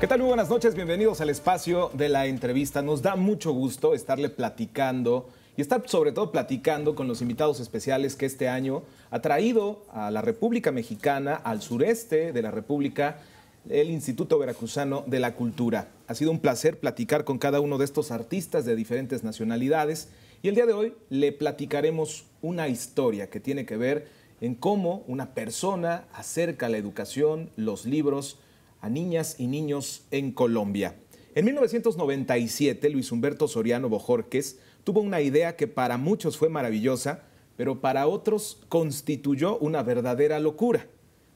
¿Qué tal? Muy buenas noches, bienvenidos al espacio de la entrevista. Nos da mucho gusto estarle platicando y estar sobre todo platicando con los invitados especiales que este año ha traído a la República Mexicana, al sureste de la República, el Instituto Veracruzano de la Cultura. Ha sido un placer platicar con cada uno de estos artistas de diferentes nacionalidades y el día de hoy le platicaremos una historia que tiene que ver en cómo una persona acerca la educación, los libros, a niñas y niños en Colombia. En 1997, Luis Humberto Soriano Bojorques tuvo una idea que para muchos fue maravillosa, pero para otros constituyó una verdadera locura.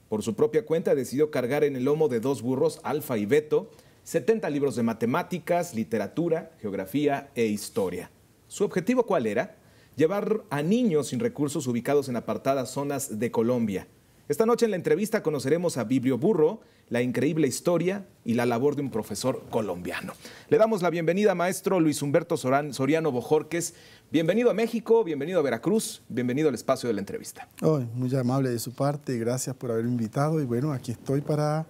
Por su propia cuenta decidió cargar en el lomo de dos burros, Alfa y Beto, 70 libros de matemáticas, literatura, geografía e historia. ¿Su objetivo cuál era? Llevar a niños sin recursos ubicados en apartadas zonas de Colombia. Esta noche en la entrevista conoceremos a Biblio Burro, la increíble historia y la labor de un profesor colombiano. Le damos la bienvenida, maestro Luis Humberto Soriano Bojorques. Bienvenido a México, bienvenido a Veracruz, bienvenido al espacio de la entrevista. Oh, muy amable de su parte, gracias por haberme invitado y bueno, aquí estoy para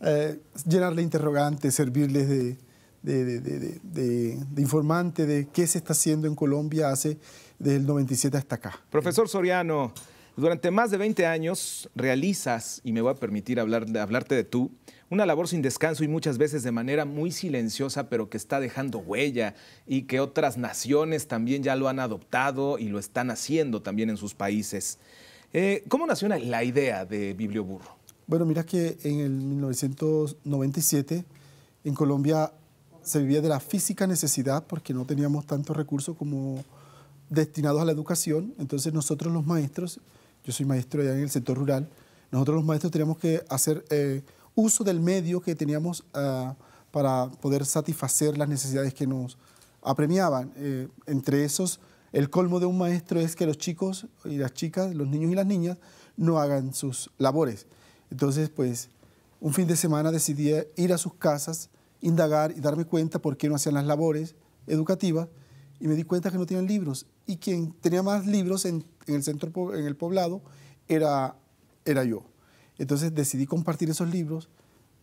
eh, llenarle interrogantes, servirles de, de, informante de qué se está haciendo en Colombia hace desde el 97 hasta acá. Profesor Soriano, durante más de 20 años realizas, y me voy a permitir hablar, hablarte de tú, una labor sin descanso y muchas veces de manera muy silenciosa, pero que está dejando huella y que otras naciones también ya lo han adoptado y lo están haciendo también en sus países. Eh, ¿Cómo nació la idea de Biblioburro? Bueno, mira que en el 1997 en Colombia se vivía de la física necesidad porque no teníamos tantos recursos como destinados a la educación. Entonces nosotros los maestros yo soy maestro allá en el sector rural, nosotros los maestros teníamos que hacer eh, uso del medio que teníamos ah, para poder satisfacer las necesidades que nos apremiaban. Eh, entre esos, el colmo de un maestro es que los chicos y las chicas, los niños y las niñas, no hagan sus labores. Entonces, pues, un fin de semana decidí ir a sus casas, indagar y darme cuenta por qué no hacían las labores educativas y me di cuenta que no tenían libros. Y quien tenía más libros en, el centro, en el poblado, era, era yo. Entonces decidí compartir esos libros.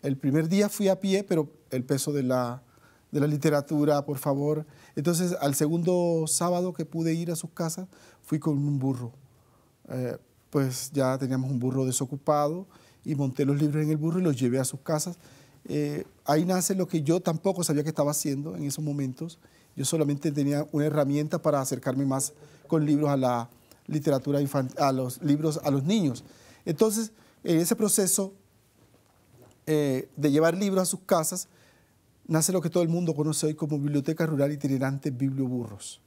El primer día fui a pie, pero el peso de la, de la literatura, por favor. Entonces al segundo sábado que pude ir a sus casas, fui con un burro. Eh, pues ya teníamos un burro desocupado y monté los libros en el burro y los llevé a sus casas. Eh, ahí nace lo que yo tampoco sabía que estaba haciendo en esos momentos yo solamente tenía una herramienta para acercarme más con libros a la literatura infantil, a los libros a los niños. Entonces, en ese proceso eh, de llevar libros a sus casas, nace lo que todo el mundo conoce hoy como Biblioteca Rural Itinerante Biblioburros.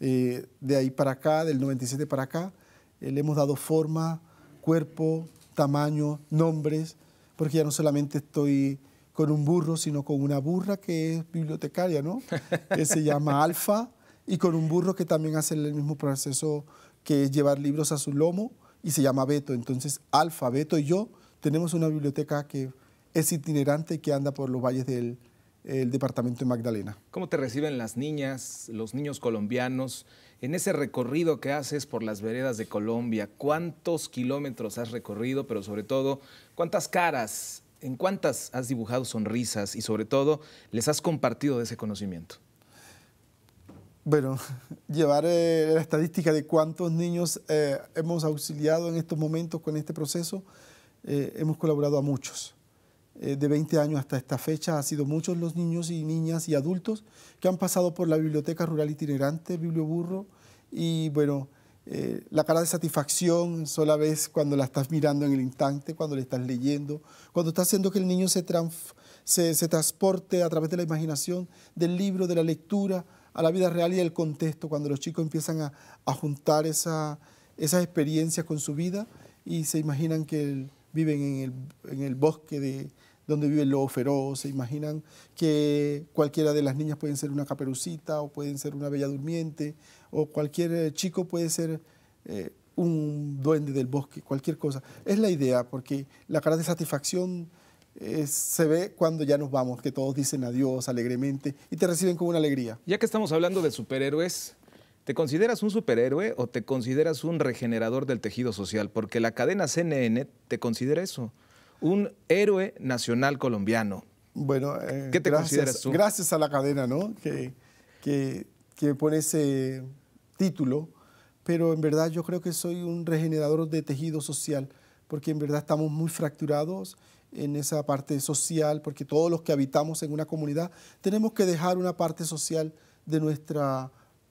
Eh, de ahí para acá, del 97 para acá, eh, le hemos dado forma, cuerpo, tamaño, nombres, porque ya no solamente estoy con un burro, sino con una burra que es bibliotecaria, ¿no? que se llama Alfa, y con un burro que también hace el mismo proceso que es llevar libros a su lomo y se llama Beto. Entonces, Alfa, Beto y yo tenemos una biblioteca que es itinerante y que anda por los valles del departamento de Magdalena. ¿Cómo te reciben las niñas, los niños colombianos en ese recorrido que haces por las veredas de Colombia? ¿Cuántos kilómetros has recorrido, pero sobre todo, cuántas caras ¿En cuántas has dibujado sonrisas y sobre todo les has compartido de ese conocimiento? Bueno, llevar eh, la estadística de cuántos niños eh, hemos auxiliado en estos momentos con este proceso, eh, hemos colaborado a muchos. de 20 años hasta esta fecha, ha sido muchos los niños y niñas y adultos que han pasado por la Biblioteca Rural Itinerante, Biblioburro, y bueno, eh, la cara de satisfacción sola vez cuando la estás mirando en el instante, cuando le estás leyendo, cuando estás haciendo que el niño se, se, transporte a través de la imaginación, del libro, de la lectura, a la vida real y el contexto, cuando los chicos empiezan a, juntar esa, esas experiencias con su vida y se imaginan que viven en el, en el bosque de, donde vive el lobo feroz, se imaginan que cualquiera de las niñas pueden ser una caperucita o pueden ser una bella durmiente o cualquier eh, chico puede ser eh, un duende del bosque, cualquier cosa. Es la idea, porque la cara de satisfacción eh, se ve cuando ya nos vamos, que todos dicen adiós alegremente y te reciben con una alegría. Ya que estamos hablando de superhéroes, ¿Te consideras un superhéroe o te consideras un regenerador del tejido social? Porque la cadena CNN te considera eso un héroe nacional colombiano. Bueno, eh, ¿qué te gracias, consideras tú? Gracias a la cadena, ¿no? Que, que, que pone ese título, pero en verdad yo creo que soy un regenerador de tejido social, porque en verdad estamos muy fracturados en esa parte social, porque todos los que habitamos en una comunidad tenemos que dejar una parte social de, nuestra,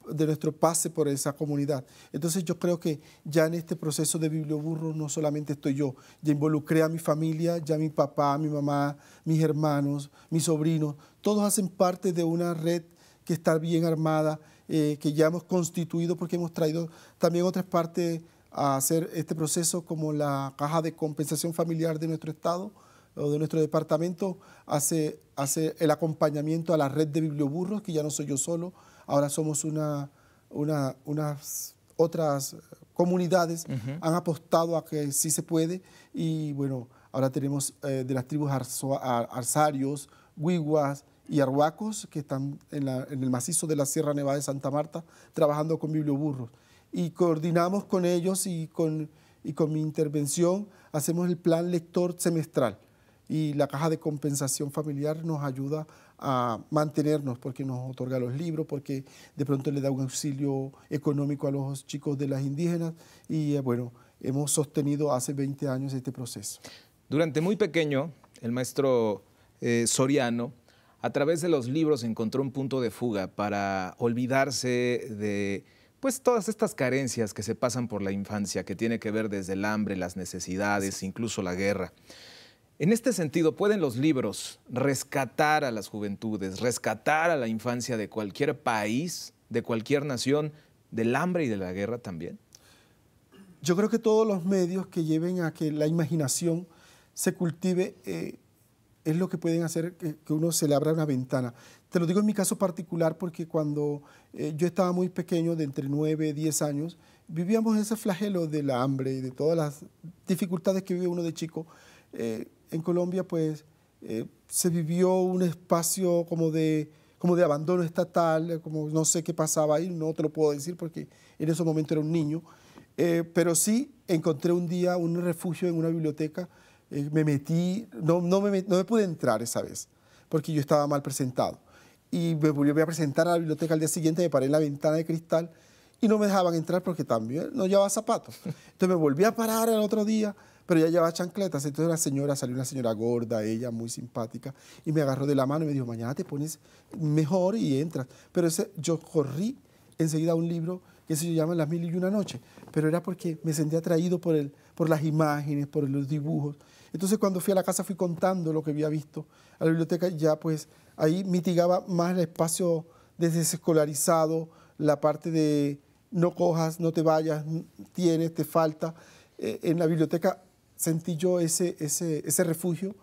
de nuestro pase por esa comunidad. Entonces yo creo que ya en este proceso de biblioburro no solamente estoy yo, ya involucré a mi familia, ya mi papá, mi mamá, mis hermanos, mis sobrinos, todos hacen parte de una red que está bien armada, eh, que ya hemos constituido porque hemos traído también otras partes a hacer este proceso como la caja de compensación familiar de nuestro Estado o de nuestro departamento hace, hace el acompañamiento a la red de biblioburros, que ya no soy yo solo, ahora somos una, una unas otras comunidades, han apostado a que sí se puede y bueno, ahora tenemos eh, de las tribus arsarios, huiguas y arhuacos que están en, la, en, el macizo de la Sierra Nevada de Santa Marta trabajando con biblioburros. Y coordinamos con ellos y con, y con mi intervención hacemos el plan lector semestral y la caja de compensación familiar nos ayuda a mantenernos porque nos otorga los libros, porque de pronto le da un auxilio económico a los chicos de las indígenas y eh, bueno, hemos sostenido hace 20 años este proceso. Durante muy pequeño, el maestro eh, Soriano, a través de los libros encontró un punto de fuga para olvidarse de pues todas estas carencias que se pasan por la infancia, que tiene que ver desde el hambre, las necesidades, incluso la guerra. En este sentido, ¿pueden los libros rescatar a las juventudes, rescatar a la infancia de cualquier país, de cualquier nación, del hambre y de la guerra también? Yo creo que todos los medios que lleven a que la imaginación se cultive eh, es lo que pueden hacer que, uno se le abra una ventana. Te lo digo en mi caso particular porque cuando eh, yo estaba muy pequeño, de entre 9 y 10 años, vivíamos ese flagelo del hambre y de todas las dificultades que vive uno de chico. Eh, en Colombia pues eh, se vivió un espacio como de, como de abandono estatal, como no sé qué pasaba ahí, no te lo puedo decir porque en ese momento era un niño, eh, pero sí encontré un día un refugio en una biblioteca, eh, me metí, no, no, me, no me pude entrar esa vez porque yo estaba mal presentado. Y me volví a presentar a la biblioteca al día siguiente, me paré en la ventana de cristal y no me dejaban entrar porque también no llevaba zapatos. Entonces me volví a parar el otro día pero ella llevaba chancletas. Entonces la señora, salió una señora gorda, ella muy simpática, y me agarró de la mano y me dijo, mañana te pones mejor y entras. Pero ese, yo corrí enseguida a un libro que se llama Las Mil y Una Noche, pero era porque me sentía atraído por, el, por las imágenes, por los dibujos. Entonces cuando fui a la casa fui contando lo que había visto. A la biblioteca ya pues ahí mitigaba más el espacio desescolarizado, la parte de no cojas, no te vayas, tienes, te falta. Eh, en la biblioteca sentí yo ese, ese, ese refugio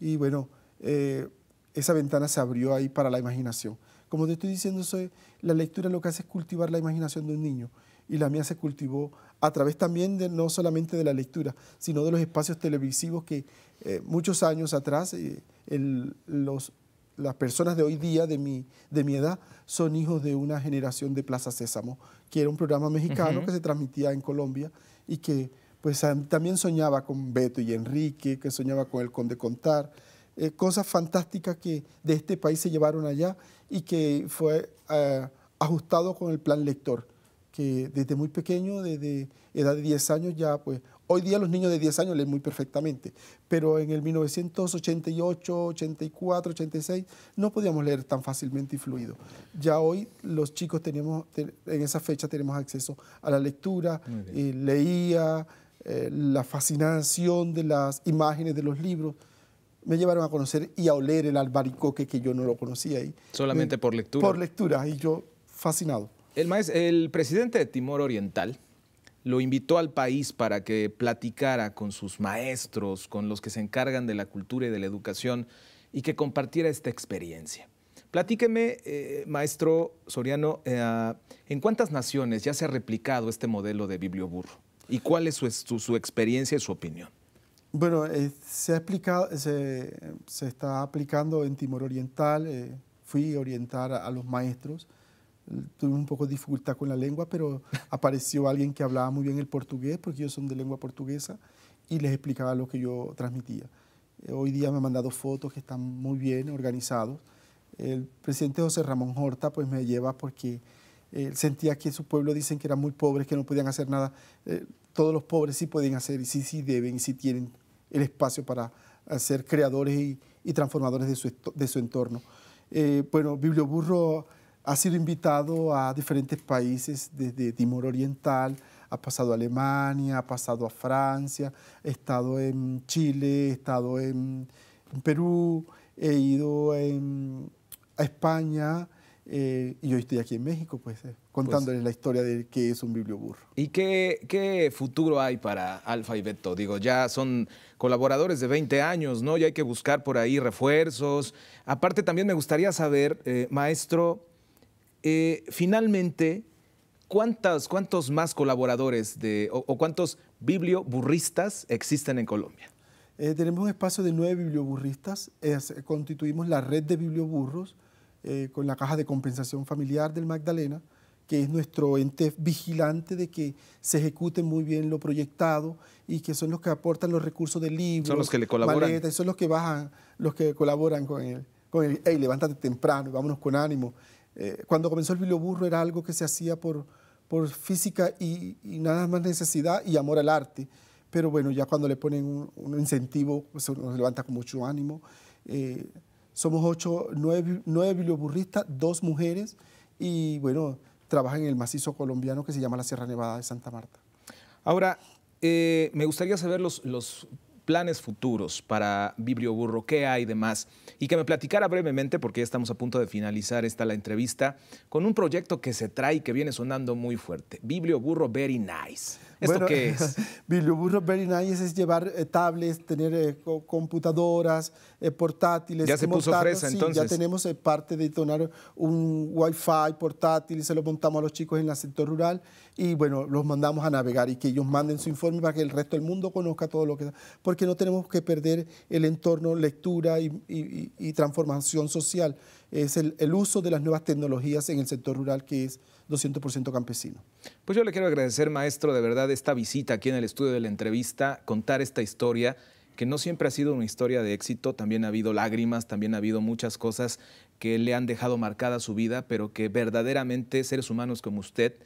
y bueno, eh, esa ventana se abrió ahí para la imaginación. Como te estoy diciendo, soy, la lectura lo que hace es cultivar la imaginación de un niño y la mía se cultivó a través también de no solamente de la lectura, sino de los espacios televisivos que eh, muchos años atrás eh, los, las personas de hoy día de mi, de mi edad son hijos de una generación de Plaza Sésamo, que era un programa mexicano que se transmitía en Colombia y que pues también soñaba con Beto y Enrique, que soñaba con el Conde Contar, eh, cosas fantásticas que de este país se llevaron allá y que fue eh, ajustado con el plan lector, que desde muy pequeño, desde edad de 10 años ya, pues hoy día los niños de 10 años leen muy perfectamente, pero en el 1988, 84, 86 no podíamos leer tan fácilmente y fluido. Ya hoy los chicos tenemos, en esa fecha tenemos acceso a la lectura, eh, leía, eh, la fascinación de las imágenes de los libros, me llevaron a conocer y a oler el albaricoque que yo no lo conocía. ahí. Solamente por lectura. Por lectura, y yo fascinado. El, el presidente de Timor Oriental lo invitó al país para que platicara con sus maestros, con los que se encargan de la cultura y de la educación, y que compartiera esta experiencia. Platíqueme, eh, maestro Soriano, eh, ¿en cuántas naciones ya se ha replicado este modelo de biblioburro? ¿Y cuál es su, experiencia y su opinión? Bueno, eh, se, ha aplicado, se, está aplicando en Timor Oriental. Eh, fui a orientar a, los maestros. Tuve un poco de dificultad con la lengua, pero apareció alguien que hablaba muy bien el portugués, porque ellos son de lengua portuguesa, y les explicaba lo que yo transmitía. Eh, hoy día me ha mandado fotos que están muy bien organizados. El presidente José Ramón Horta pues me lleva porque él sentía que su pueblo dicen que eran muy pobres, que no podían hacer nada. Eh, todos los pobres sí pueden hacer y sí, sí deben y sí tienen el espacio para ser creadores y, transformadores de su, de su entorno. Eh, bueno, Biblioburro ha sido invitado a diferentes países, desde Timor Oriental, ha pasado a Alemania, ha pasado a Francia, he estado en Chile, he estado en, Perú, he ido a España, eh, y hoy estoy aquí en México, pues, eh, contándoles la historia de qué es un biblioburro. ¿Y qué, qué, futuro hay para Alfa y Beto? Digo, ya son colaboradores de 20 años, ¿no? Ya hay que buscar por ahí refuerzos. Aparte, también me gustaría saber, eh, maestro, finalmente, ¿cuántos, ¿cuántos más colaboradores de, o, cuántos biblioburristas existen en Colombia? tenemos un espacio de nueve biblioburristas, constituimos la red de biblioburros, eh, con la Caja de Compensación Familiar del Magdalena, que es nuestro ente vigilante de que se ejecute muy bien lo proyectado y que son los que aportan los recursos del libro. Son los que le colaboran. son los que bajan, los que colaboran con el, con el hey, levántate temprano, vámonos con ánimo. Eh, cuando comenzó el Burro era algo que se hacía por, por física y, nada más necesidad y amor al arte. Pero bueno, ya cuando le ponen un, incentivo, pues uno se levanta con mucho ánimo. Eh, somos ocho, nueve, biblioburristas, dos mujeres y bueno, trabajan en el macizo colombiano que se llama la Sierra Nevada de Santa Marta. Ahora, eh, me gustaría saber los, los planes futuros para Biblioburro, qué hay de más. Y que me platicara brevemente, porque ya estamos a punto de finalizar esta la entrevista, con un proyecto que se trae y que viene sonando muy fuerte. Biblioburro Very Nice. ¿Esto qué es? Biblioburro Very Nice es llevar eh, tablets, tener eh, computadoras, eh, portátiles. Ya se puso fresa, entonces. Ya tenemos parte de donar un Wi-Fi portátil y se lo montamos a los chicos en el sector rural y bueno, los mandamos a navegar y que ellos manden su informe para que el resto del mundo conozca todo lo que... Porque no tenemos que perder el entorno, lectura y, transformación social. Es el, el uso de las nuevas tecnologías en el sector rural que es 200% campesino. Pues yo le quiero agradecer, maestro, de verdad, esta visita aquí en el estudio de la entrevista, contar esta historia que no siempre ha sido una historia de éxito, también ha habido lágrimas, también ha habido muchas cosas que le han dejado marcada su vida, pero que verdaderamente seres humanos como usted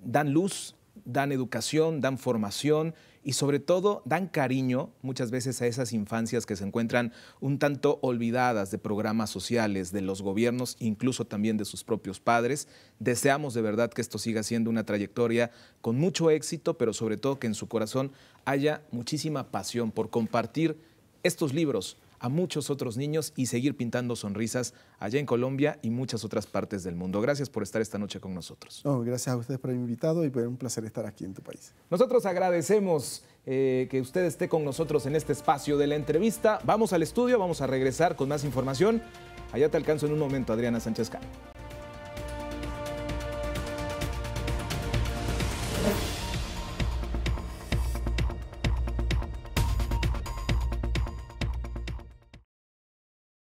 dan luz, dan educación, dan formación y sobre todo dan cariño muchas veces a esas infancias que se encuentran un tanto olvidadas de programas sociales, de los gobiernos, incluso también de sus propios padres. Deseamos de verdad que esto siga siendo una trayectoria con mucho éxito, pero sobre todo que en su corazón haya muchísima pasión por compartir estos libros a muchos otros niños y seguir pintando sonrisas allá en Colombia y muchas otras partes del mundo. Gracias por estar esta noche con nosotros. gracias a ustedes por haberme invitado y fue un placer estar aquí en tu país. Nosotros agradecemos eh, que usted esté con nosotros en este espacio de la entrevista. Vamos al estudio, vamos a regresar con más información. Allá te alcanzo en un momento, Adriana Sánchez Cano.